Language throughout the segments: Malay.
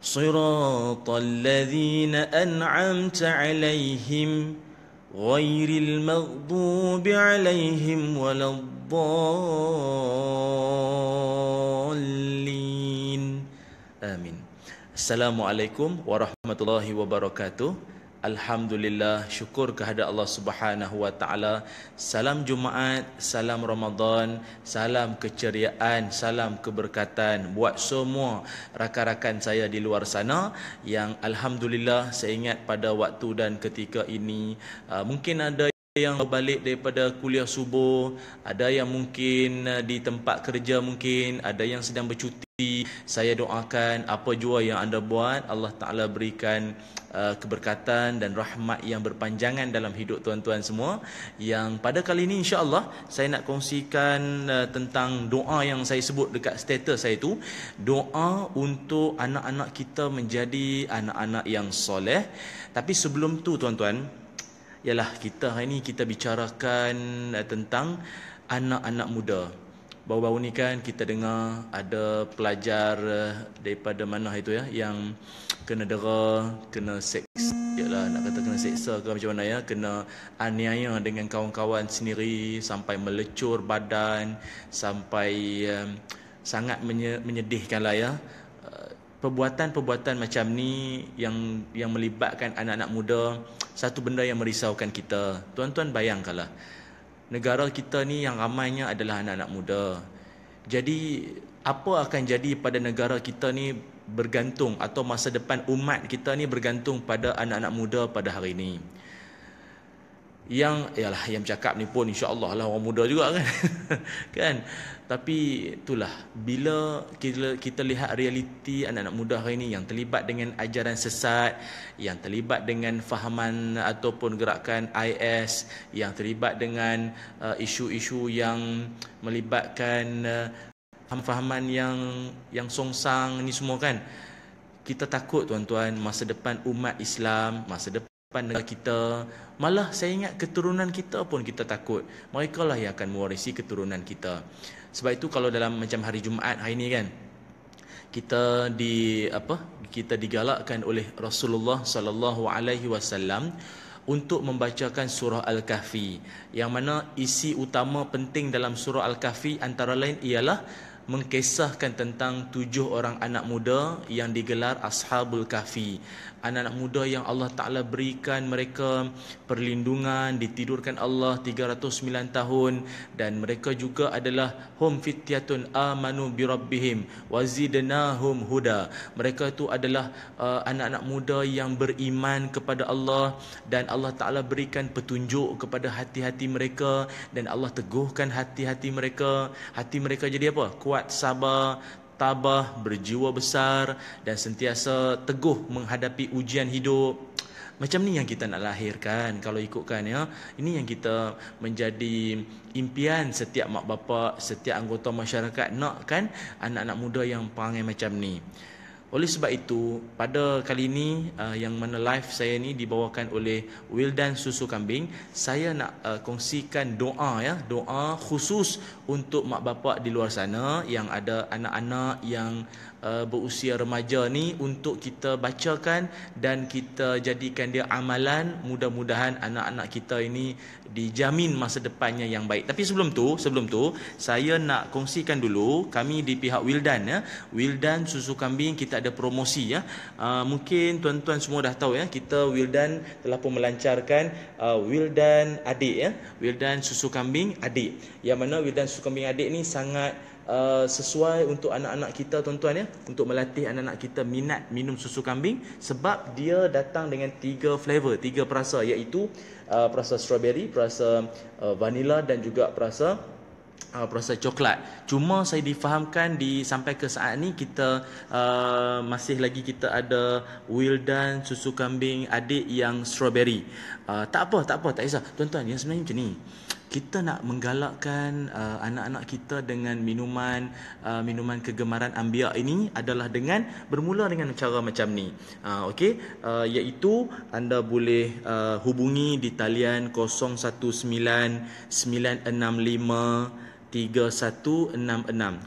صراط الذين أنعمت عليهم غير المغضوب عليهم ولا الضالين. آمين. السلام عليكم ورحمة الله وبركاته. Alhamdulillah syukur kehadrat Allah Subhanahu wa taala. Salam Jumaat, salam Ramadan, salam keceriaan, salam keberkatan buat semua rakan-rakan saya di luar sana yang alhamdulillah saya ingat pada waktu dan ketika ini uh, mungkin ada yang balik daripada kuliah subuh, ada yang mungkin uh, di tempat kerja mungkin, ada yang sedang bercuti. Saya doakan apa jua yang anda buat, Allah Taala berikan Uh, keberkatan dan rahmat yang berpanjangan dalam hidup tuan-tuan semua yang pada kali ini insya-Allah saya nak kongsikan uh, tentang doa yang saya sebut dekat status saya itu doa untuk anak-anak kita menjadi anak-anak yang soleh tapi sebelum tu tuan-tuan ialah kita hari ini kita bicarakan uh, tentang anak-anak muda Baru-baru ni kan kita dengar ada pelajar daripada mana itu ya yang kena dera, kena seks, yalah nak kata kena seksa ke macam mana ya, kena aniaya dengan kawan-kawan sendiri sampai melecur badan, sampai um, sangat menyedihkan lah ya. Perbuatan-perbuatan macam ni yang yang melibatkan anak-anak muda satu benda yang merisaukan kita. Tuan-tuan bayangkanlah negara kita ni yang ramainya adalah anak-anak muda. Jadi apa akan jadi pada negara kita ni bergantung atau masa depan umat kita ni bergantung pada anak-anak muda pada hari ini. Yang yalah yang cakap ni pun insya-Allah lah orang muda juga kan. kan? Tapi itulah bila kita kita lihat realiti anak-anak muda hari ini yang terlibat dengan ajaran sesat, yang terlibat dengan fahaman ataupun gerakan IS, yang terlibat dengan uh, isu-isu yang melibatkan uh, fahaman yang yang songsang ni semua kan kita takut tuan-tuan masa depan umat Islam masa depan negara kita. Malah saya ingat keturunan kita pun kita takut. Mereka lah yang akan mewarisi keturunan kita. Sebab itu kalau dalam macam hari Jumaat hari ini kan kita di apa kita digalakkan oleh Rasulullah sallallahu alaihi wasallam untuk membacakan surah Al-Kahfi yang mana isi utama penting dalam surah Al-Kahfi antara lain ialah mengkisahkan tentang tujuh orang anak muda yang digelar Ashabul Kahfi anak-anak muda yang Allah Ta'ala berikan mereka perlindungan, ditidurkan Allah 309 tahun dan mereka juga adalah hum fityatun amanu birabbihim wazidnahum huda. Mereka itu adalah uh, anak-anak muda yang beriman kepada Allah dan Allah Ta'ala berikan petunjuk kepada hati-hati mereka dan Allah teguhkan hati-hati mereka. Hati mereka jadi apa? Kuat, sabar, tabah, berjiwa besar dan sentiasa teguh menghadapi ujian hidup. Macam ni yang kita nak lahirkan kalau ikutkan ya. Ini yang kita menjadi impian setiap mak bapak, setiap anggota masyarakat nak kan anak-anak muda yang perangai macam ni. Oleh sebab itu, pada kali ini uh, yang mana live saya ni dibawakan oleh Wildan Susu Kambing, saya nak uh, kongsikan doa ya, doa khusus untuk mak bapak di luar sana yang ada anak-anak yang uh, berusia remaja ni untuk kita bacakan dan kita jadikan dia amalan. Mudah-mudahan anak-anak kita ini dijamin masa depannya yang baik. Tapi sebelum tu sebelum tu saya nak kongsikan dulu kami di pihak Wildan ya. Wildan susu kambing kita ada promosi ya. Uh, mungkin tuan-tuan semua dah tahu ya kita Wildan telah pun melancarkan uh, Wildan adik ya. Wildan susu kambing adik. Yang mana Wildan susu kambing adik ni sangat Uh, sesuai untuk anak-anak kita tuan-tuan ya untuk melatih anak-anak kita minat minum susu kambing sebab dia datang dengan tiga flavor tiga perasa iaitu uh, perasa strawberry perasa uh, vanilla dan juga perasa uh, proses coklat. Cuma saya difahamkan di sampai ke saat ni kita uh, masih lagi kita ada Wildan susu kambing adik yang strawberry. Uh, tak apa, tak apa, tak kisah. Tuan-tuan, yang sebenarnya macam ni kita nak menggalakkan uh, anak-anak kita dengan minuman uh, minuman kegemaran ambiak ini adalah dengan bermula dengan cara macam ni. Uh, okey, uh, iaitu anda boleh uh, hubungi di talian 019 965 3166 019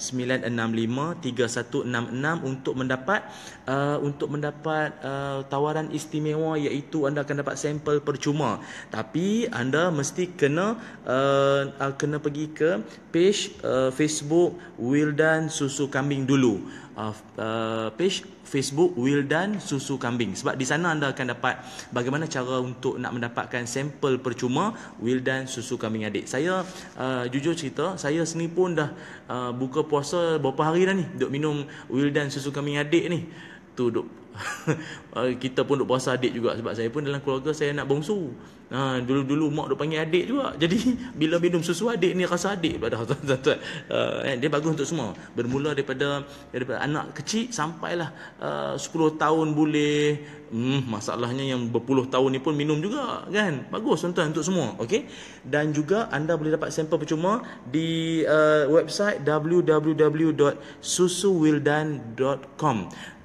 965 3166 untuk mendapat uh, untuk mendapat uh, tawaran istimewa iaitu anda akan dapat sampel percuma. Tapi anda mesti kena uh, uh, kena pergi ke page uh, Facebook Wildan Susu Kambing dulu uh, page Facebook Wildan Susu Kambing sebab di sana anda akan dapat bagaimana cara untuk nak mendapatkan sampel percuma Wildan Susu Kambing adik. Saya uh, jujur cerita, saya sendiri pun dah uh, buka puasa berapa hari dah ni duk minum Wildan Susu Kambing adik ni. Tu duk kita pun duk puasa adik juga sebab saya pun dalam keluarga saya nak bongsu. Ha, dulu-dulu mak duk panggil adik juga. Jadi bila minum susu adik ni rasa adik pula dah tuan-tuan. Uh, dia bagus untuk semua. Bermula daripada daripada anak kecil sampailah uh, 10 tahun boleh. Hmm, masalahnya yang berpuluh tahun ni pun minum juga kan. Bagus tuan-tuan untuk semua. Okey. Dan juga anda boleh dapat sampel percuma di uh, website www.susuwildan.com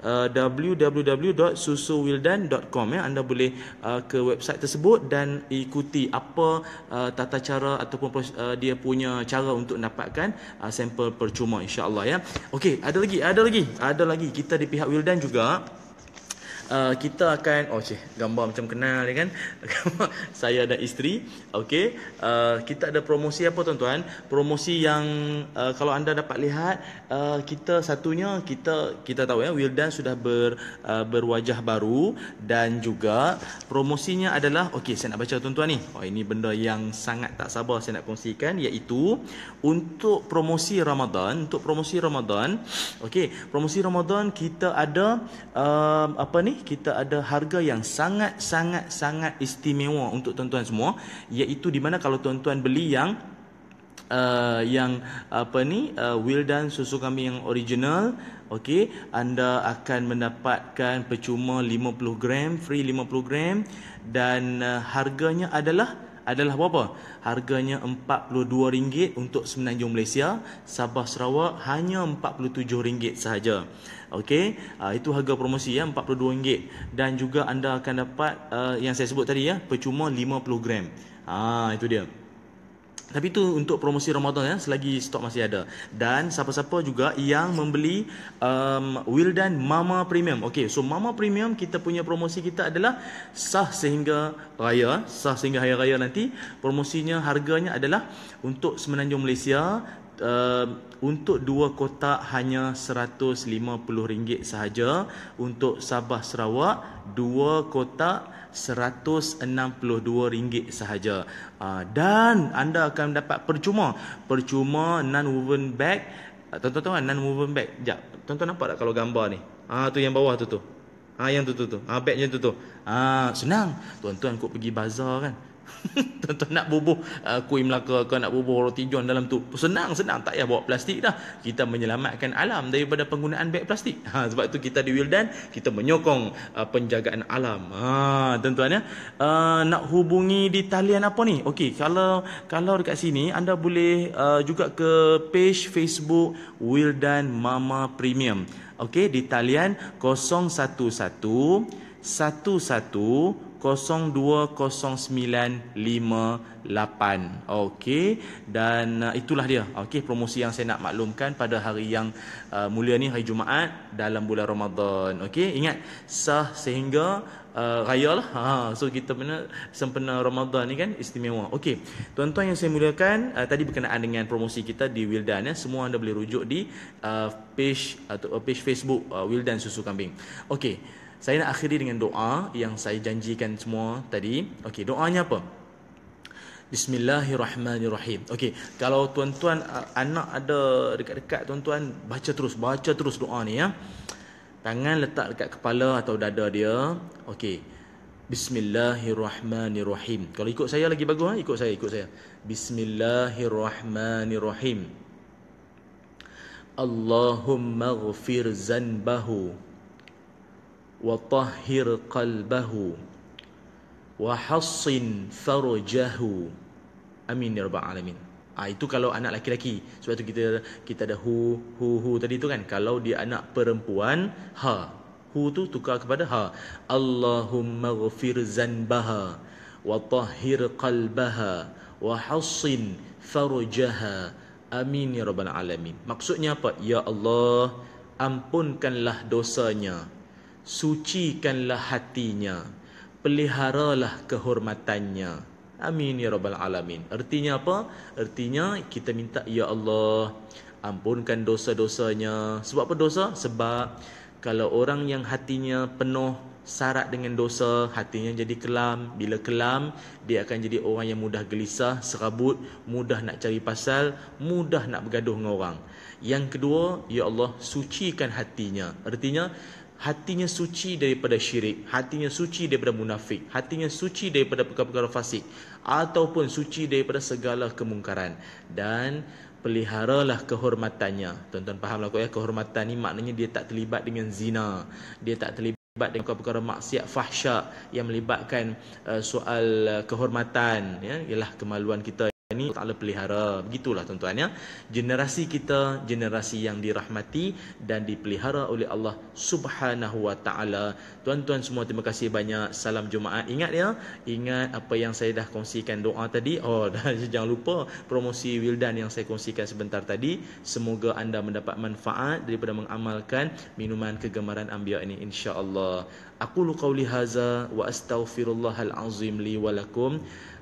uh, www.susuwildan.com ya anda boleh uh, ke website tersebut dan ikuti apa uh, tata cara ataupun uh, dia punya cara untuk dapatkan uh, sampel percuma insya-Allah ya. Okey, ada lagi, ada lagi. Ada lagi kita di pihak Wildan juga uh, kita akan oh cik gambar macam kenal kan? Saya dan isteri. Okey. Uh, kita ada promosi apa tuan-tuan? Promosi yang uh, kalau anda dapat lihat uh, kita satunya kita kita tahu ya Wildan sudah ber uh, berwajah baru dan juga promosinya adalah okey saya nak baca tuan-tuan ni. Oh ini benda yang sangat tak sabar saya nak kongsikan iaitu untuk promosi Ramadan untuk promosi Ramadan okey promosi Ramadan kita ada uh, apa ni kita ada harga yang sangat sangat sangat istimewa untuk tuan-tuan semua. Iaitu di mana kalau tuan-tuan beli yang uh, yang apa ni uh, Wildan susu kami yang original okey anda akan mendapatkan percuma 50 gram free 50 gram. Dan uh, harganya adalah adalah berapa? Harganya RM42 untuk Semenanjung Malaysia, Sabah Sarawak hanya RM47 sahaja. Okey, uh, itu harga promosi ya RM42 dan juga anda akan dapat uh, yang saya sebut tadi ya, percuma 50 gram. Ah itu dia. Tapi itu untuk promosi Ramadan ya, selagi stok masih ada. Dan siapa-siapa juga yang membeli um, Wildan Mama Premium. Okey, so Mama Premium kita punya promosi kita adalah sah sehingga raya, sah sehingga hari raya nanti. Promosinya harganya adalah untuk Semenanjung Malaysia uh, untuk dua kotak hanya RM150 sahaja. Untuk Sabah Sarawak dua kotak RM162 sahaja. Uh, dan anda akan dapat percuma. Percuma non woven bag. Uh, tuan-tuan non woven bag. Jap tuan-tuan nampak tak kalau gambar ni? Ah tu yang bawah tu tu. Ah yang tu tu tu. Ah bag yang tu tu. Ah senang. Tuan-tuan kau pergi bazar kan Tuan-tuan nak bubuh uh, kuih Melaka ke nak bubuh roti john dalam tu. Senang-senang tak payah bawa plastik dah. Kita menyelamatkan alam daripada penggunaan beg plastik. Ha, sebab tu kita di Wildan kita menyokong uh, penjagaan alam. Ha, tuan-tuan ya. Uh, nak hubungi di talian apa ni? Okey, kalau kalau dekat sini anda boleh uh, juga ke page Facebook Wildan Mama Premium. Okey, di talian 011 11 020958. Okey dan uh, itulah dia. Okey promosi yang saya nak maklumkan pada hari yang uh, mulia ni hari Jumaat dalam bulan Ramadan. Okey ingat sah sehingga uh, raya lah. Ha, so kita benar sempena Ramadan ni kan istimewa. Okey. Tuan-tuan yang saya muliakan uh, tadi berkenaan dengan promosi kita di Wildan ya. Semua anda boleh rujuk di uh, page atau uh, page Facebook uh, Wildan Susu Kambing. Okey. Saya nak akhiri dengan doa yang saya janjikan semua tadi. Okey, doanya apa? Bismillahirrahmanirrahim. Okey, kalau tuan-tuan anak ada dekat-dekat tuan-tuan baca terus, baca terus doa ni ya. Tangan letak dekat kepala atau dada dia. Okey. Bismillahirrahmanirrahim. Kalau ikut saya lagi bagus ha? ikut saya, ikut saya. Bismillahirrahmanirrahim. Allahumma ghafir zanbahu qalbahu wa hassin farjahu. Amin ya rabbal alamin. Ah itu kalau anak laki-laki. Sebab tu kita kita ada hu hu hu tadi tu kan. Kalau dia anak perempuan ha hu tu tukar kepada ha Allahumma ghafir zanbaha wa tahhir qalbaha wa hassin farjaha amin ya rabbal alamin maksudnya apa ya Allah ampunkanlah dosanya sucikanlah hatinya peliharalah kehormatannya amin ya rabbal alamin artinya apa artinya kita minta ya Allah ampunkan dosa-dosanya sebab apa dosa sebab kalau orang yang hatinya penuh syarat dengan dosa, hatinya jadi kelam. Bila kelam, dia akan jadi orang yang mudah gelisah, serabut, mudah nak cari pasal, mudah nak bergaduh dengan orang. Yang kedua, Ya Allah, sucikan hatinya. Artinya, hatinya suci daripada syirik, hatinya suci daripada munafik, hatinya suci daripada perkara-perkara fasik, ataupun suci daripada segala kemungkaran. Dan peliharalah kehormatannya. Tuan-tuan fahamlah kau ya kehormatan ni maknanya dia tak terlibat dengan zina. Dia tak terlibat dengan perkara maksiat fahsya yang melibatkan uh, soal uh, kehormatan ya ialah kemaluan kita ini Ta'ala pelihara. Begitulah tuan-tuan ya. Generasi kita, generasi yang dirahmati dan dipelihara oleh Allah Subhanahu Wa Ta'ala. Tuan-tuan semua terima kasih banyak. Salam Jumaat. Ingat ya, ingat apa yang saya dah kongsikan doa tadi. Oh, dah jangan lupa promosi Wildan yang saya kongsikan sebentar tadi. Semoga anda mendapat manfaat daripada mengamalkan minuman kegemaran Ambiya ini insya-Allah. Aku lu qauli haza wa astaghfirullahal azim li wa lakum.